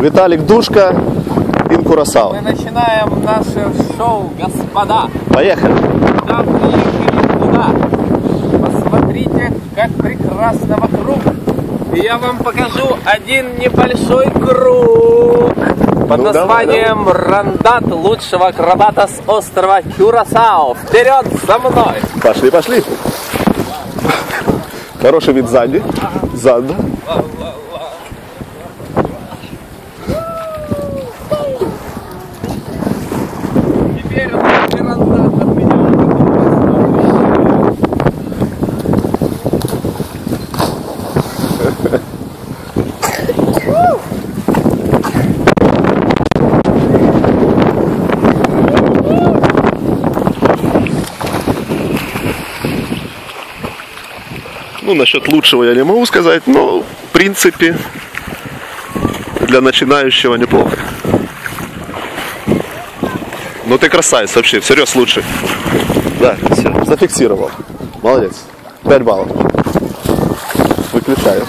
Виталик Душка, Ин Курасау. Мы начинаем наше шоу, господа. Поехали. Да, приехали туда. Посмотрите, как прекрасно вокруг. И я вам покажу один небольшой круг под Ну, давай, названием Рандат лучшего акробата с острова Кюрасао. Вперед за мной! Пошли, пошли. Хороший вид сзади. Сзади. Ну, насчет лучшего я не могу сказать, но в принципе для начинающего неплохо. Ну ты красавец вообще, всерьез лучший. Да, все, зафиксировал. Молодец. 5 баллов. Выключаю.